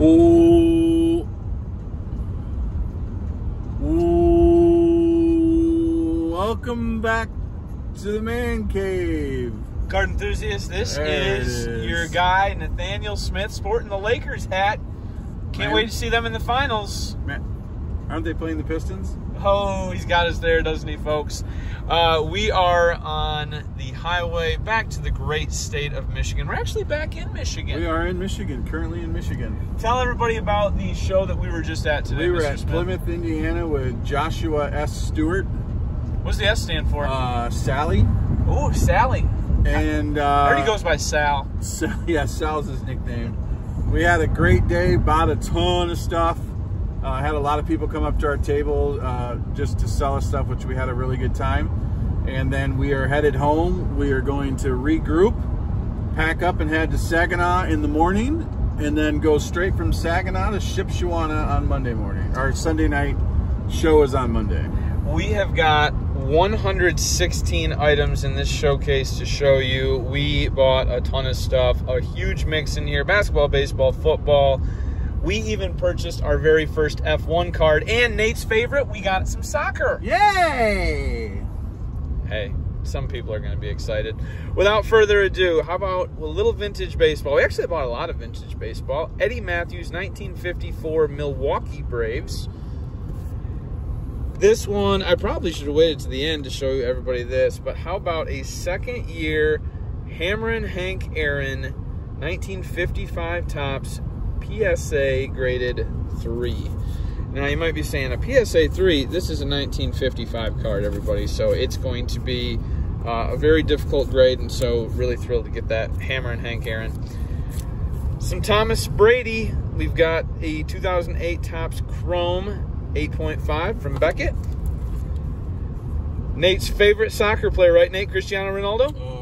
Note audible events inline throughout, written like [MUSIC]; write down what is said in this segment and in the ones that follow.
Ooh. Ooh. Welcome back to the man cave. Card enthusiast, this is, is. your guy, Nathaniel Smith, sporting the Lakers hat. Can't Man. wait to see them in the finals. Man, aren't they playing the Pistons? Oh, he's got us there, doesn't he, folks? Uh, we are on the highway back to the great state of Michigan. We're actually back in Michigan. We are in Michigan, currently in Michigan. Tell everybody about the show that we were just at today. We were Mr. at Smith. Plymouth, Indiana with Joshua S. Stewart, What's the S stand for? uh, Sally, oh, Sally. and uh, he goes by Sal. [LAUGHS] Sal, yeah, Sal's his nickname. We had a great day, bought a ton of stuff. Uh, had a lot of people come up to our table uh, just to sell us stuff, which we had a really good time. And then we are headed home. We are going to regroup, pack up, and head to Saginaw in the morning, and then go straight from Saginaw to Shipshewana on Monday morning. Our Sunday night show is on Monday. We have got 116 items in this showcase to show you. We bought a ton of stuff, a huge mix in here basketball, baseball, football. We even purchased our very first F1 card. And Nate's favorite, we got some soccer. Yay! Hey, some people are going to be excited. Without further ado, how about a little vintage baseball? We actually bought a lot of vintage baseball. Eddie Mathews, 1954 Milwaukee Braves. This one, I probably should have waited to the end to show everybody this, but how about a second year Hammerin Hank Aaron, 1955 Topps, PSA graded 3. Now you might be saying a PSA 3, this is a 1955 card, everybody, so it's going to be uh, a very difficult grade, and so really thrilled to get that Hammerin Hank Aaron. Some Thomas Brady, we've got a 2008 Topps Chrome 8.5 from Beckett. Nate's favorite soccer player, right, Nate? Cristiano Ronaldo? Oh.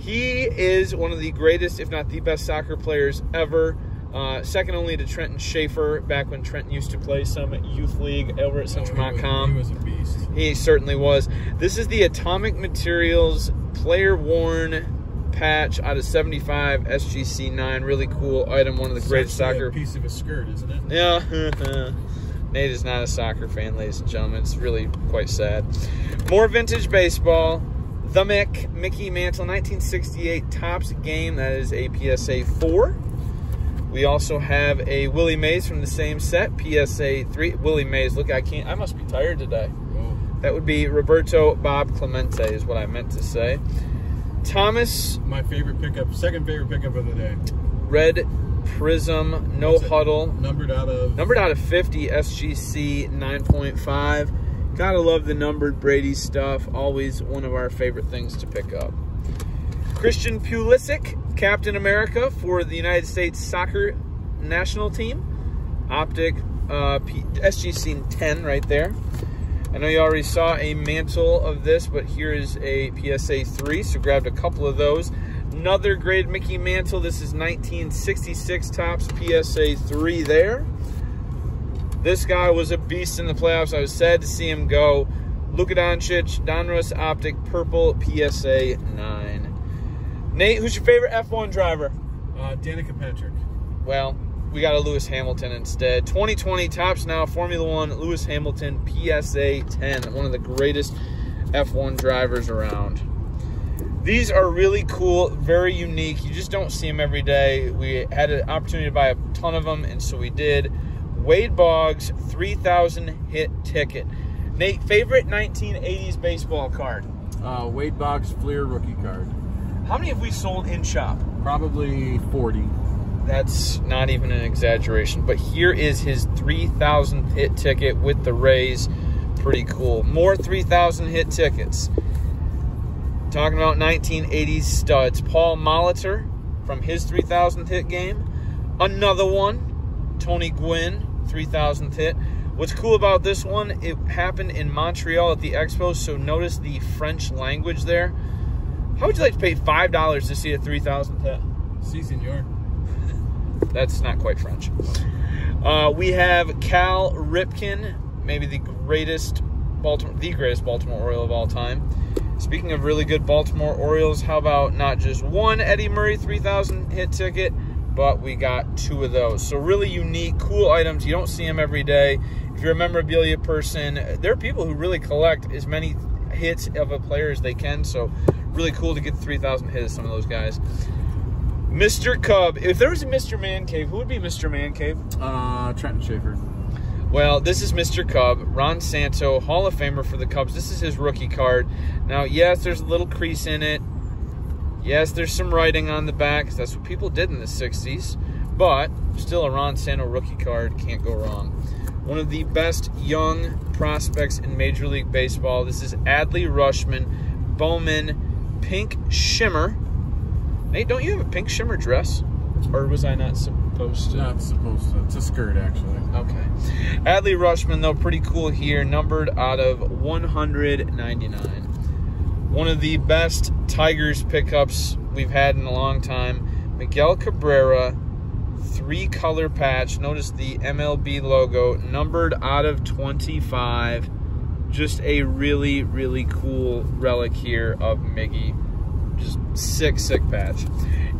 He is one of the greatest, if not the best, soccer players ever. Uh, second only to Trenton Schaefer, back when Trenton used to play some youth league over at Central He was a beast. He certainly was. This is the Atomic Materials player worn patch out of 75 SGC 9. Really cool item. One of the greatest soccer. piece of a skirt, isn't it? Yeah. [LAUGHS] Nate is not a soccer fan, ladies and gentlemen. It's really quite sad. More vintage baseball. The Mick, Mickey Mantle, 1968 Topps game. That is a PSA 4. We also have a Willie Mays from the same set, PSA 3. Willie Mays, look, I can't, I must be tired today. Whoa. That would be Roberto Bob Clemente, is what I meant to say. Thomas My favorite pickup, second favorite pickup of the day. Red Prism No Huddle. Numbered out of. Numbered out of 50, SGC 9.5. Gotta love the numbered Brady stuff. Always one of our favorite things to pick up. Christian Pulisic, Captain America for the United States Soccer National Team. Optic uh, P- SGC 10 right there. I know you already saw a mantle of this, but here is a PSA 3, so grabbed a couple of those. Another grade Mickey Mantle. This is 1966 Topps PSA 3 there. This guy was a beast in the playoffs. I was sad to see him go. Luka Doncic, Donruss Optic Purple PSA 9. Nate, who's your favorite F1 driver? Uh, Danica Patrick. Well, we got a Lewis Hamilton instead. 2020 Topps now Formula One Lewis Hamilton PSA 10, one of the greatest F1 drivers around. These are really cool, very unique. You just don't see them every day. We had an opportunity to buy a ton of them, and so we did. Wade Boggs 3000 hit ticket. Nate, favorite 1980s baseball card? Uh, Wade Boggs Fleer rookie card. How many have we sold in shop? Probably 40. That's not even an exaggeration. But here is his 3,000 hit ticket with the Rays. Pretty cool. More 3,000 hit tickets. Talking about 1980s studs. Paul Molitor from his 3,000 hit game. Another one. Tony Gwynn, 3,000th hit. What's cool about this one, it happened in Montreal at the Expo, so notice the French language there. How would you like to pay $5 to see a 3,000th hit? Si, senor. [LAUGHS] That's not quite French. Uh, we have Cal Ripken, maybe the greatest Baltimore, the greatest Baltimore Oriole of all time. Speaking of really good Baltimore Orioles, how about not just one Eddie Murray 3,000 hit ticket, but we got two of those. So really unique, cool items. You don't see them every day. If you're a memorabilia person, there are people who really collect as many hits of a player as they can. So really cool to get 3,000 hits some of those guys. Mr. Cub. If there was a Mr. Man Cave, who would be Mr. Man Cave? Uh, Trenton Schaefer. Well, this is Mr. Cub, Ron Santo, Hall of Famer for the Cubs. This is his rookie card. Now, yes, there's a little crease in it. Yes, there's some writing on the back. That's what people did in the 60s. But still a Ron Santo rookie card. Can't go wrong. One of the best young prospects in Major League Baseball. This is Adley Rutschman, Bowman, Pink Shimmer. Nate, don't you have a pink shimmer dress? Or was I not supposed to? Not supposed to. It's a skirt, actually. Okay. Adley Rutschman, though, pretty cool here. Numbered out of 199. One of the best Tigers pickups we've had in a long time. Miguel Cabrera, three color patch. Notice the MLB logo, numbered out of 25. Just a really, really cool relic here of Miggy. Just sick, sick patch.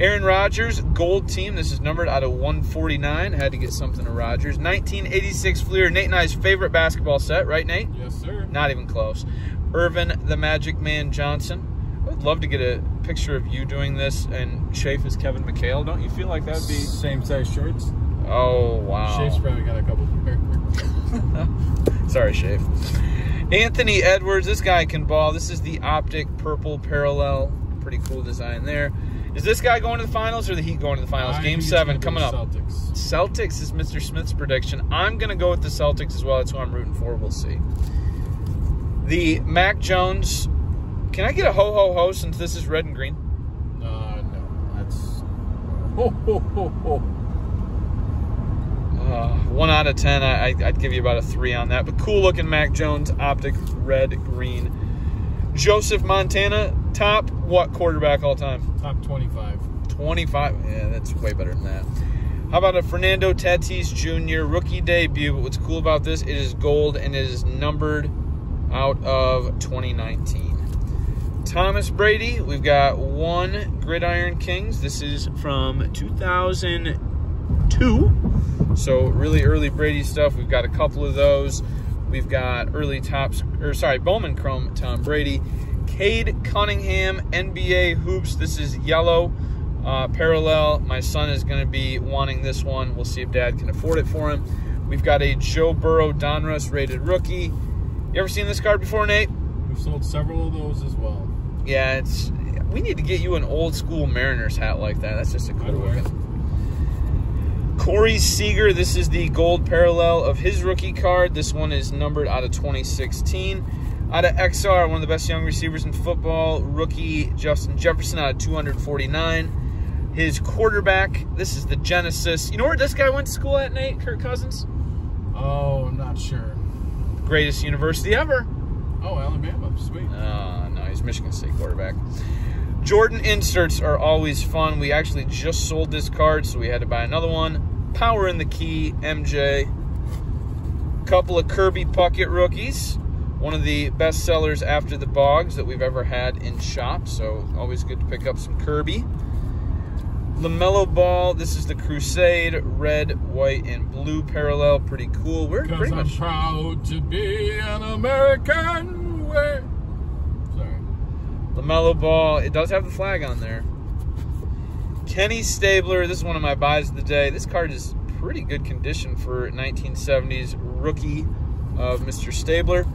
Aaron Rodgers, gold team. This is numbered out of 149. Had to get something to Rodgers. 1986 Fleer. Nate and I's favorite basketball set, right, Nate? Yes, sir. Not even close. Earvin the Magic Man Johnson. I would love to get a picture of you doing this and Shafe as Kevin McHale. Don't you feel like that would be? Same size shorts. Oh, wow. Shafe's probably got a couple [LAUGHS] Sorry, Shafe. Anthony Edwards. This guy can ball. This is the optic purple parallel. Pretty cool design there. Is this guy going to the finals or the Heat going to the finals? I Game seven coming up. Celtics. Celtics is Mr. Smith's prediction. I'm going to go with the Celtics as well. That's who I'm rooting for. We'll see. The Mac Jones. Can I get a ho ho ho since this is red and green? Uh, no, that's. Ho, ho, ho, ho. Uh, one out of ten. I, I'd give you about a three on that. But cool looking Mac Jones optic red green. Joseph Montana top what quarterback all time? Top 25. 25. Yeah, that's way better than that. How about a Fernando Tatis Jr. rookie debut? But what's cool about this, it is gold and it is numbered out of 2019. Thomas Brady, we've got one Gridiron Kings. This is from 2002. So really early Brady stuff. We've got a couple of those. We've got early Topps, or sorry, Bowman Chrome Tom Brady. Cade Cunningham, NBA Hoops. This is yellow, uh, parallel. My son is going to be wanting this one. We'll see if dad can afford it for him. We've got a Joe Burrow Donruss rated rookie. You ever seen this card before, Nate? We've sold several of those as well. Yeah, it's. We need to get you an old school Mariners hat like that. That's just a cool I'd wear it. looking. Corey Seager, this is the gold parallel of his rookie card. This one is numbered out of 2016. Out of XR, one of the best young receivers in football, rookie Justin Jefferson out of 249. His quarterback, this is the Genesis. You know where this guy went to school at, Nate? Kirk Cousins? Oh, I'm not sure. Greatest university ever. Oh, Alabama. Sweet. Uh, no, he's Michigan State quarterback. Jordan inserts are always fun. We actually just sold this card, so we had to buy another one. Power in the key, MJ. Couple of Kirby Puckett rookies. One of the best sellers after the Boggs that we've ever had in shop, so always good to pick up some Kirby. LaMelo Ball, this is the Crusade, red, white, and blue parallel. Pretty cool. We're pretty I'm much proud to be an American. Way. Sorry. LaMelo Ball. It does have the flag on there. Kenny Stabler. This is one of my buys of the day. This card is pretty good condition for 1970s rookie of Mr. Stabler.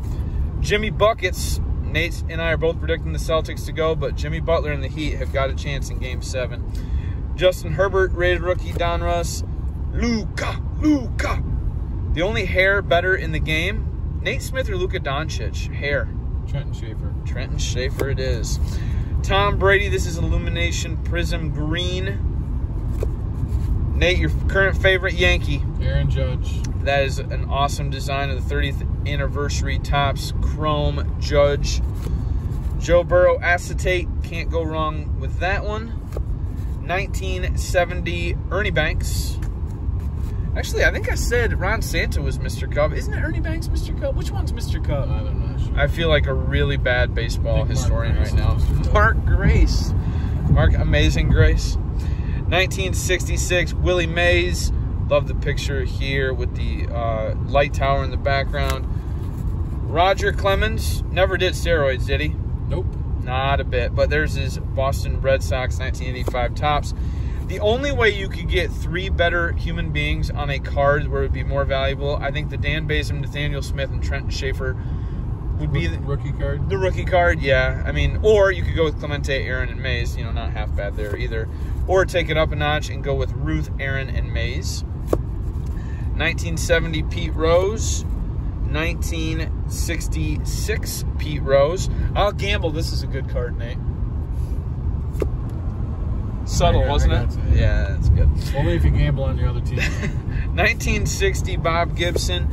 Jimmy Buckets. Nate and I are both predicting the Celtics to go, but Jimmy Butler and the Heat have got a chance in Game 7. Justin Herbert, rated rookie Donruss. Luka, Luka. The only hair better in the game, Nate Smith or Luka Doncic? Hair. Trenton Schaefer. Trenton Schaefer it is. Tom Brady, this is Illumination Prism Green. Nate, your current favorite Yankee. Aaron Judge. That is an awesome design of the 30th anniversary Topps. Chrome Judge. Joe Burrow acetate. Can't go wrong with that one. 1970 Ernie Banks. Actually, I think I said Ron Santo was Mr. Cub. Isn't it Ernie Banks Mr. Cub? Which one's Mr. Cub? I'm not sure. I feel like a really bad baseball I historian right now. is Mr. Cub. Mark Grace. Mark Amazing Grace. 1966 Willie Mays. Love the picture here with the uh, light tower in the background. Roger Clemens never did steroids, did he? Nope. Not a bit. But there's his Boston Red Sox 1985 Topps. The only way you could get three better human beings on a card where it would be more valuable, I think the Dan Bazem, Nathaniel Smith, and Trent Schaefer would be the, rookie card. the rookie card. Yeah, I mean, or you could go with Clemente, Aaron, and Mays. You know, not half bad there either. Or take it up a notch and go with Ruth, Aaron, and Mays. 1970 Pete Rose. 1966 Pete Rose. I'll gamble this is a good card, Nate. Subtle, I got- I wasn't it? Yeah, yeah. that's good. Only if you gamble on your other team. [LAUGHS] 1960 Bob Gibson,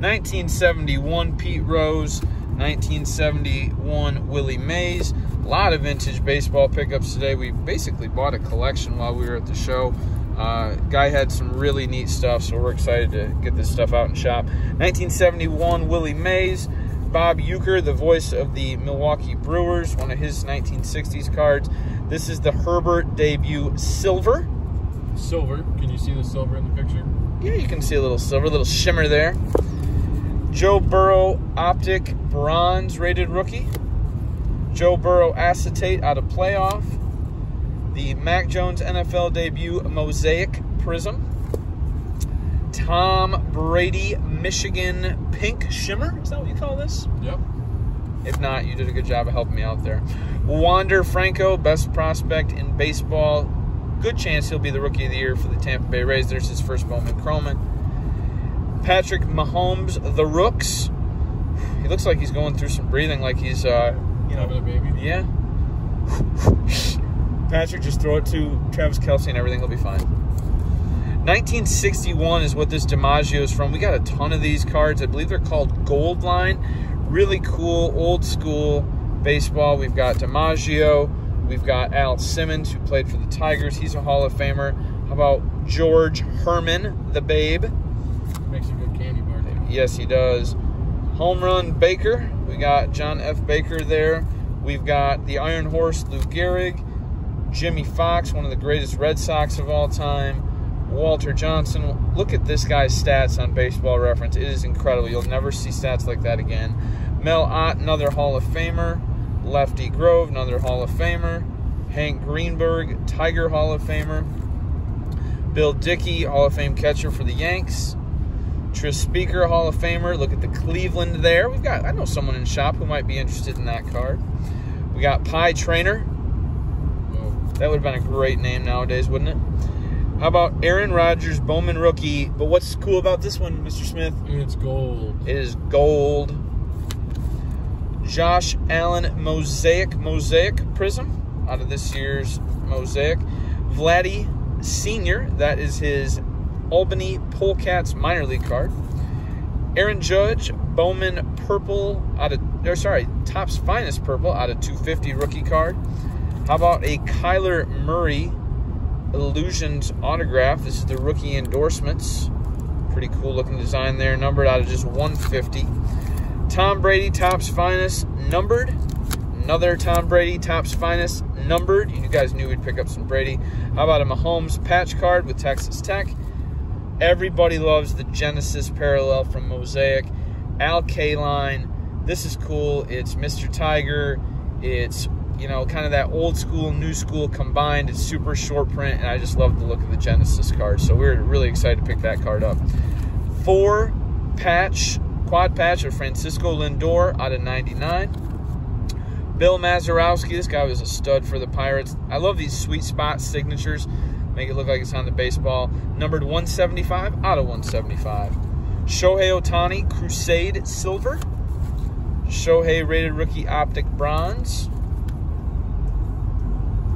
1971 Pete Rose, 1971 Willie Mays. A lot of vintage baseball pickups today. We basically bought a collection while we were at the show. Uh, guy had some really neat stuff, so we're excited to get this stuff out and shop. 1971 Willie Mays, Bob Uecker, the voice of the Milwaukee Brewers, one of his 1960s cards. This is the Herbert debut silver. silver. Can you see the silver in the picture? Yeah, you can see a little silver, a little shimmer there. Joe Burrow Optic Bronze rated rookie. Joe Burrow Acetate out of playoff. The Mac Jones NFL debut Mosaic Prism. Tom Brady Michigan Pink Shimmer. Is that what you call this? Yep. If not, you did a good job of helping me out there. Wander Franco, best prospect in baseball. Good chance he'll be the rookie of the year for the Tampa Bay Rays. There's his first Bowman Croman. Patrick Mahomes, the Rooks. He looks like he's going through some breathing, like he's, uh, you know, Having a baby. yeah. [LAUGHS] Patrick, just throw it to Travis Kelce and everything will be fine. 1961 is what this DiMaggio is from. We got a ton of these cards. I believe they're called Gold Line. Really cool, old school baseball. We've got DiMaggio. We've got Al Simmons, who played for the Tigers. He's a Hall of Famer. How about George Herman, the Babe? Makes a good candy bar. Yes, he does. Home run Baker. We got John F. Baker there. We've got the Iron Horse Lou Gehrig. Jimmie Foxx, one of the greatest Red Sox of all time. Walter Johnson. Look at this guy's stats on baseball reference. It is incredible. You'll never see stats like that again. Mel Ott, another Hall of Famer. Lefty Grove, another Hall of Famer. Hank Greenberg, Tiger Hall of Famer. Bill Dickey, Hall of Fame catcher for the Yanks. Tris Speaker, Hall of Famer. Look at the Cleveland there. We've got, I know someone in shop who might be interested in that card. We got Pie Traynor. That would have been a great name nowadays, wouldn't it? How about Aaron Rodgers, Bowman rookie? But what's cool about this one, Mr. Smith? It's gold. It is gold. Josh Allen Mosaic Mosaic Prism out of this year's Mosaic. Vladdy Senior, that is his Albany Polecats minor league card. Aaron Judge Bowman Purple out of or sorry, Topps Finest Purple out of 250 rookie card. How about a Kyler Murray Illusions autograph? This is the rookie endorsements. Pretty cool looking design there, numbered out of just 150. Tom Brady Topps Finest numbered. Another Tom Brady Topps Finest numbered. You guys knew we'd pick up some Brady. How about a Mahomes patch card with Texas Tech? Everybody loves the Genesis parallel from Mosaic. Al Kaline. This is cool. It's Mr. Tiger. It's, you know, kind of that old school, new school combined. It's super short print, and I just love the look of the Genesis card. So we're really excited to pick that card up. Four patch, quad patch of Francisco Lindor out of 99. Bill Mazeroski, this guy was a stud for the Pirates. I love these sweet spot signatures. Make it look like it's on the baseball. Numbered 175 out of 175. Shohei Ohtani, Crusade Silver. Shohei rated rookie optic bronze.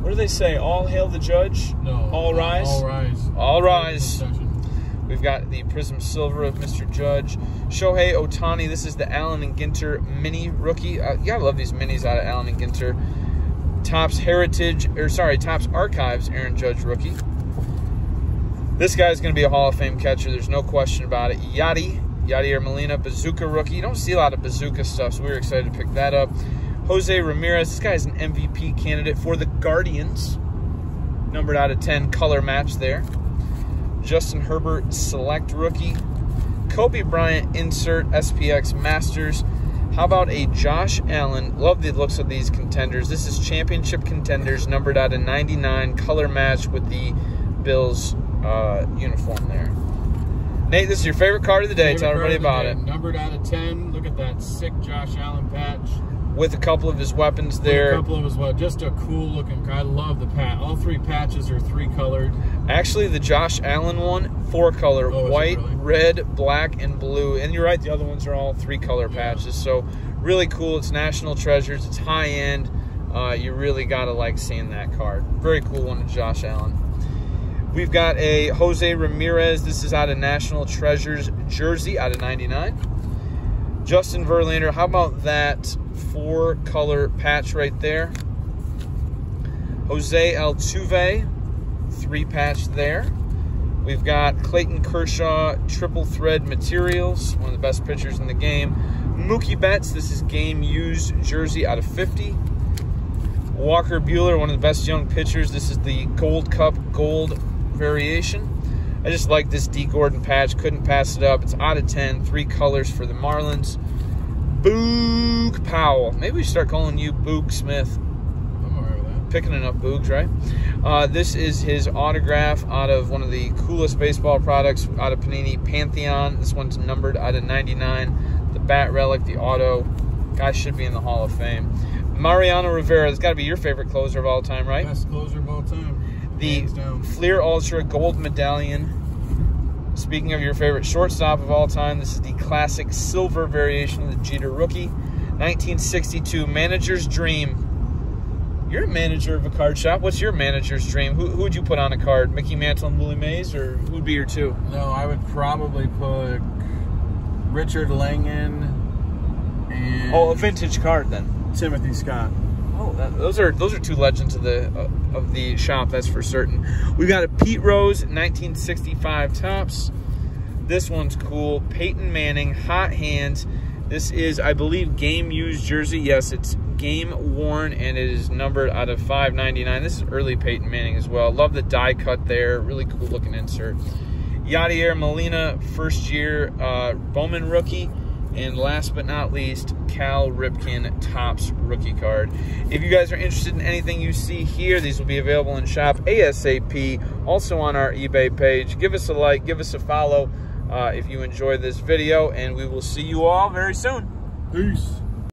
What do they say? All hail the judge. No. All rise? All rise. All rise. We've got the Prism Silver of Mr. Judge. Shohei Ohtani. This is the Allen and Ginter mini rookie. Uh, you gotta love these minis out of Allen and Ginter. Topps Heritage, or sorry, Topps Archives Aaron Judge rookie. This guy's going to be a Hall of Fame catcher. There's no question about it. Yadi, Yadier Molina, Bazooka rookie. You don't see a lot of Bazooka stuff, so we were excited to pick that up. Jose Ramirez. This guy's an MVP candidate for the Guardians. numbered out of 10 color match there. Justin Herbert select rookie. Kobe Bryant insert SPX Masters. How about a Josh Allen? Love the looks of these contenders. This is championship contenders numbered out of 99 color match with the Bills uh, uniform there. Nate, this is your favorite card of the day. Favorite Tell everybody about it. Numbered out of 10. Look at that sick Josh Allen patch. With a couple of his weapons With A there. couple of as well. Just a cool looking. I love the pat. All three patches are three colored. Actually, the Josh Allen one, four color, Oh, white, really? red, black, and blue. And you're right, the other ones are all three color Yeah. patches. So really cool. It's national treasures. It's high end. Uh, you really gotta like seeing that card. Very cool one, Josh Allen. We've got a Jose Ramirez. This is out of National Treasures jersey, out of 99. Justin Verlander. How about that four color patch right there? Jose Altuve, three patch there. We've got Clayton Kershaw, triple thread materials, one of the best pitchers in the game. Mookie Betts, this is game used jersey out of 50. Walker Buehler, one of the best young pitchers. This is the Gold Cup Gold variation. I just like this Dee Gordon patch. Couldn't pass it up. It's out of 10. Three colors for the Marlins. Boog Powell. Maybe we start calling you Boog Smith I'm alright with that. picking enough boogs, right? Uh, this is his autograph out of one of the coolest baseball products out of Panini Pantheon. This one's numbered out of 99. The bat relic, the auto. Guy should be in the Hall of Fame. Mariano Rivera, that's got to be your favorite closer of all time, right? Best closer of all time. The Fleer Ultra Gold Medallion. Speaking of your favorite shortstop of all time, this is the classic silver variation of the Jeter rookie. 1962 Manager's Dream. You're a manager of a card shop. What's your manager's dream? Who, who would you put on a card? Mickey Mantle and Willie Mays, or who would be your two? No, I would probably put Richard Langan and Oh, a vintage card then. Timothy Scott. Oh, that, those are those are two legends of the uh, of the shop. That's for certain. We've got a Pete Rose 1965 Topps. This one's cool. Peyton Manning, hot hands. This is, I believe, game used jersey. Yes, it's game worn and it is numbered out of 5.99. This is early Peyton Manning as well. Love the die cut there. Really cool looking insert. Yadier Molina, first year uh, Bowman rookie. And last but not least, Cal Ripken Topps rookie card. If you guys are interested in anything you see here, these will be available in shop ASAP. Also on our eBay page. Give us a like, give us a follow uh, if you enjoy this video, and we will see you all very soon. Peace.